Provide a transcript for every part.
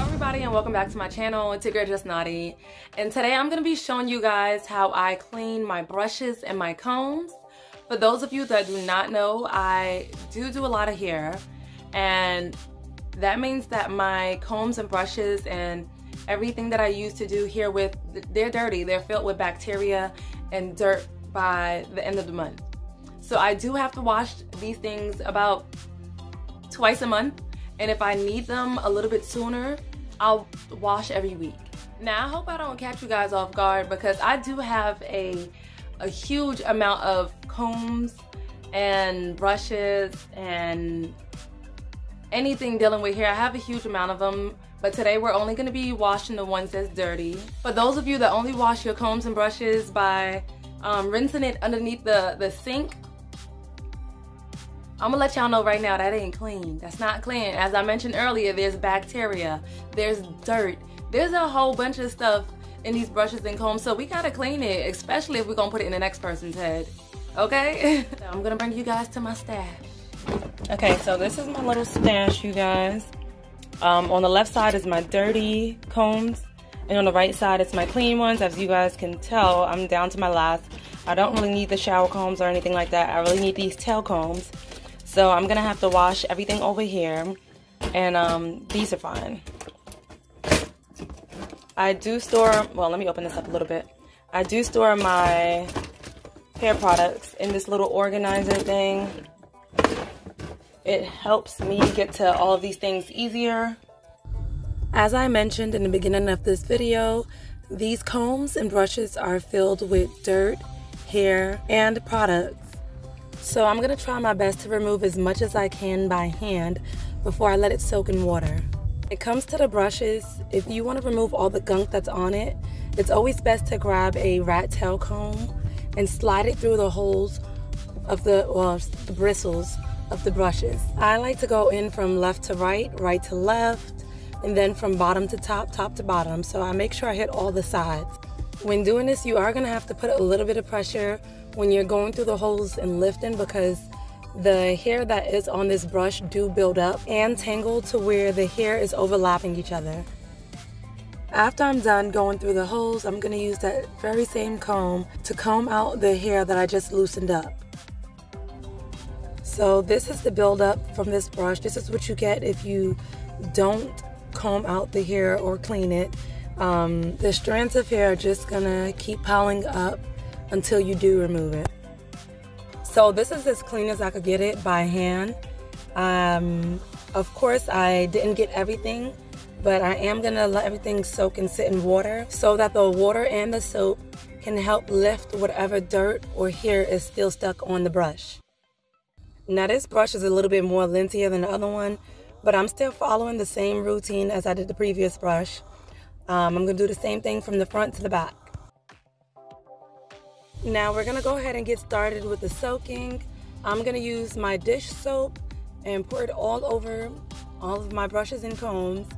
everybody and welcome back to my channel it's your girl Jessknotty. And today i'm gonna be showing you guys how i clean my brushes and my combs. For those of you that do not know i do do a lot of hair and that means that my combs and brushes and everything that i use to do here with they're dirty they're filled with bacteria and dirt by the end of the month so i do have to wash these things about twice a month and if I need them a little bit sooner, I'll wash every week. Now, I hope I don't catch you guys off guard because I do have a, a huge amount of combs and brushes and anything dealing with hair. I have a huge amount of them, but today we're only gonna be washing the ones that's dirty. For those of you that only wash your combs and brushes by um, rinsing it underneath the, the sink, I'm gonna let y'all know right now that ain't clean. That's not clean. As I mentioned earlier, there's bacteria, there's dirt, there's a whole bunch of stuff in these brushes and combs, so we gotta clean it, especially if we're gonna put it in the next person's head. Okay? so I'm gonna bring you guys to my stash. Okay, so this is my little stash, you guys. Um, on the left side is my dirty combs, and on the right side it's my clean ones. As you guys can tell, I'm down to my last. I don't really need the shower combs or anything like that. I really need these tail combs. So I'm gonna have to wash everything over here and um, these are fine. I do store, well let me open this up a little bit. I do store my hair products in this little organizer thing. It helps me get to all of these things easier. As I mentioned in the beginning of this video, these combs and brushes are filled with dirt, hair, and products. So I'm gonna try my best to remove as much as I can by hand before I let it soak in water. When it comes to the brushes, if you wanna remove all the gunk that's on it, it's always best to grab a rat tail comb and slide it through the holes of the, well, the bristles of the brushes. I like to go in from left to right, right to left, and then from bottom to top, top to bottom. So I make sure I hit all the sides. When doing this, you are gonna have to put a little bit of pressure when you're going through the holes and lifting because the hair that is on this brush do build up and tangle to where the hair is overlapping each other. After I'm done going through the holes, I'm going to use that very same comb to comb out the hair that I just loosened up. So this is the buildup from this brush. This is what you get if you don't comb out the hair or clean it. Um, the strands of hair are just to keep piling up until you do remove it. So this is as clean as I could get it by hand. Um, of course, I didn't get everything, but I am gonna let everything soak and sit in water so that the water and the soap can help lift whatever dirt or hair is still stuck on the brush. Now this brush is a little bit more lintier than the other one, but I'm still following the same routine as I did the previous brush. Um, I'm gonna do the same thing from the front to the back. Now we're gonna go ahead and get started with the soaking. I'm gonna use my dish soap and pour it all over all of my brushes and combs.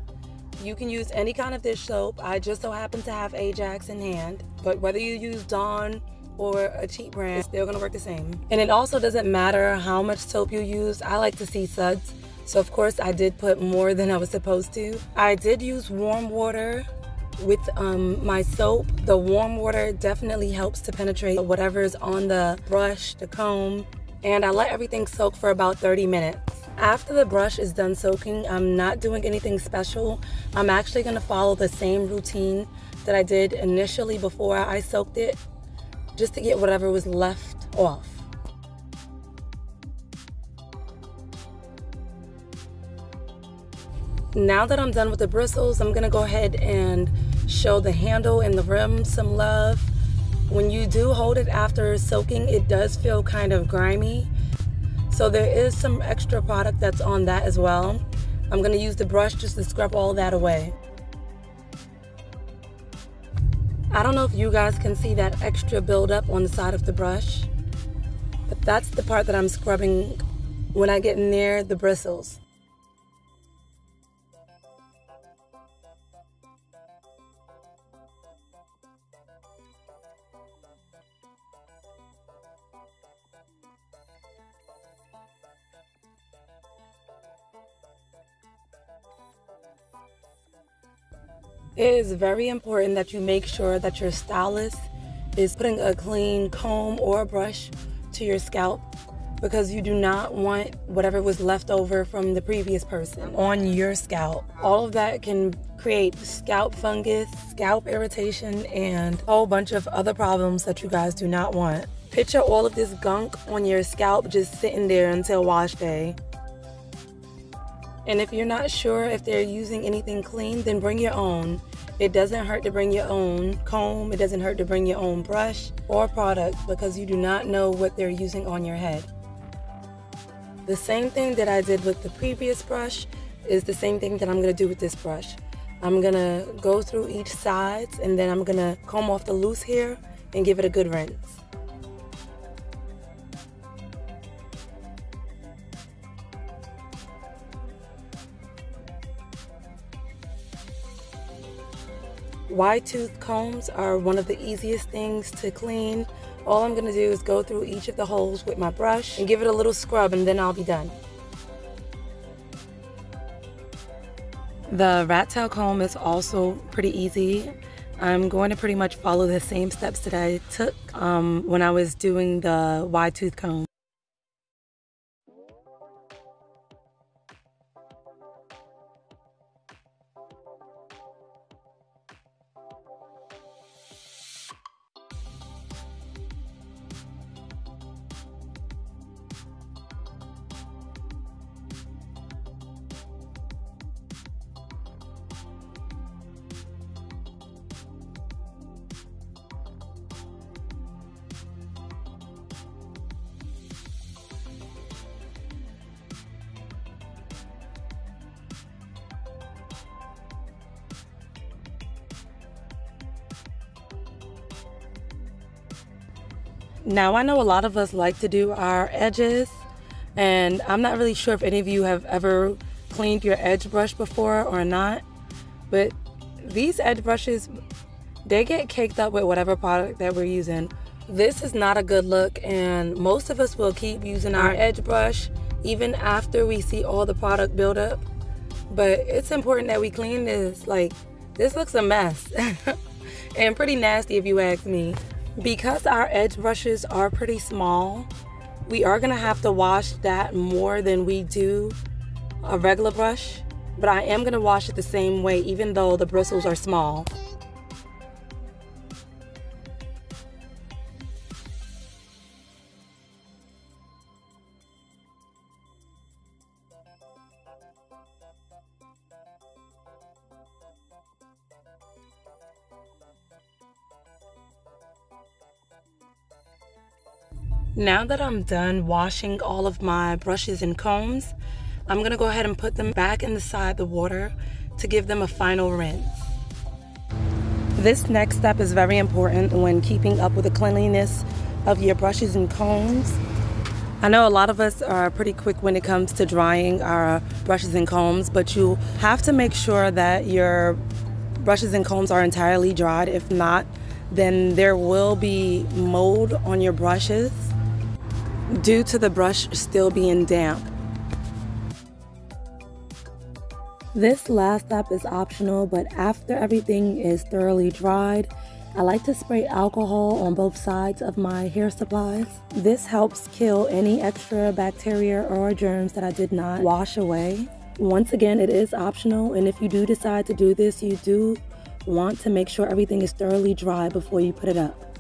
You can use any kind of dish soap. I just so happen to have Ajax in hand, but whether you use Dawn or a cheap brand, it's still gonna work the same. And it also doesn't matter how much soap you use. I like to see suds. So of course I did put more than I was supposed to. I did use warm water with um, my soap, the warm water definitely helps to penetrate whatever is on the brush, the comb, and I let everything soak for about 30 minutes. After the brush is done soaking, I'm not doing anything special. I'm actually gonna follow the same routine that I did initially before I soaked it, just to get whatever was left off. Now that I'm done with the bristles, I'm gonna go ahead and show the handle and the rim some love. When you do hold it after soaking, it does feel kind of grimy. So there is some extra product that's on that as well. I'm gonna use the brush just to scrub all that away. I don't know if you guys can see that extra buildup on the side of the brush, but that's the part that I'm scrubbing when I get near the bristles. It is very important that you make sure that your stylist is putting a clean comb or brush to your scalp because you do not want whatever was left over from the previous person on your scalp. All of that can create scalp fungus, scalp irritation, and a whole bunch of other problems that you guys do not want. Picture all of this gunk on your scalp just sitting there until wash day. And if you're not sure if they're using anything clean, then bring your own. It doesn't hurt to bring your own comb, it doesn't hurt to bring your own brush or product because you do not know what they're using on your head. The same thing that I did with the previous brush is the same thing that I'm gonna do with this brush. I'm gonna go through each sides and then I'm gonna comb off the loose hair and give it a good rinse. Wide tooth combs are one of the easiest things to clean all I'm gonna do is go through each of the holes with my brush and give it a little scrub and then I'll be done. The rat tail comb is also pretty easy. I'm going to pretty much follow the same steps that I took um, when I was doing the wide tooth comb. Now, I know a lot of us like to do our edges, and I'm not really sure if any of you have ever cleaned your edge brush before or not, but these edge brushes, they get caked up with whatever product that we're using. This is not a good look, and most of us will keep using our edge brush even after we see all the product build up. But it's important that we clean this. Like, this looks a mess and pretty nasty if you ask me. Because our edge brushes are pretty small, we are gonna have to wash that more than we do a regular brush, but I am gonna wash it the same way even though the bristles are small. Now that I'm done washing all of my brushes and combs, I'm gonna go ahead and put them back inside the water to give them a final rinse. This next step is very important when keeping up with the cleanliness of your brushes and combs. I know a lot of us are pretty quick when it comes to drying our brushes and combs, but you have to make sure that your brushes and combs are entirely dried. If not, then there will be mold on your brushes due to the brush still being damp. This last step is optional, but after everything is thoroughly dried, I like to spray alcohol on both sides of my hair supplies. This helps kill any extra bacteria or germs that I did not wash away. Once again, it is optional, and if you do decide to do this, you do want to make sure everything is thoroughly dry before you put it up.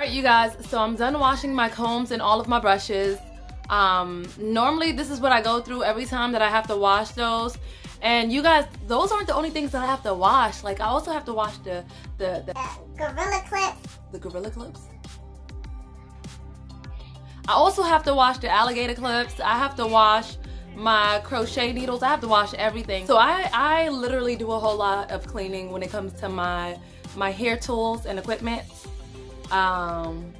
Alright you guys, so I'm done washing my combs and all of my brushes. Um, normally this is what I go through every time that I have to wash those. And you guys, those aren't the only things that I have to wash. Like I also have to wash the the, the, the Gorilla Clips. The Gorilla Clips? I also have to wash the alligator clips. I have to wash my crochet needles. I have to wash everything. So I, I literally do a whole lot of cleaning when it comes to my, my hair tools and equipment. Um,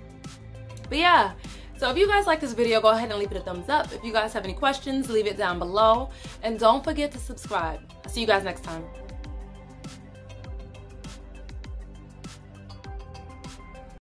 but yeah, so if you guys like this video, go ahead and leave it a thumbs up. If you guys have any questions, leave it down below. And don't forget to subscribe. See you guys next time.